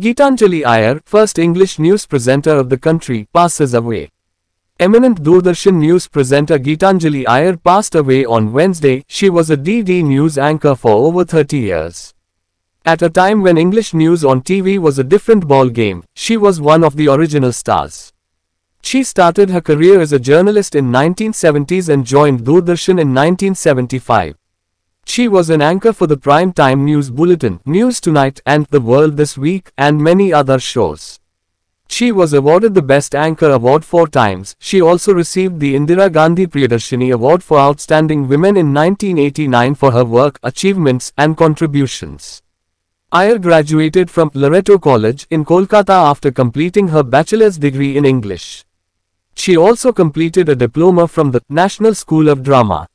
Gitanjali Iyer, first English news presenter of the country, passes away. Eminent Doordarshan news presenter Gitanjali Iyer passed away on Wednesday. She was a DD news anchor for over 30 years. At a time when English news on TV was a different ball game, she was one of the original stars. She started her career as a journalist in 1970s and joined Doordarshan in 1975. She was an anchor for the prime time news bulletin, News Tonight and The World This Week and many other shows. She was awarded the Best Anchor Award four times. She also received the Indira Gandhi Priyadarshini Award for Outstanding Women in 1989 for her work, achievements, and contributions. Iyer graduated from Loreto College in Kolkata after completing her bachelor's degree in English. She also completed a diploma from the National School of Drama.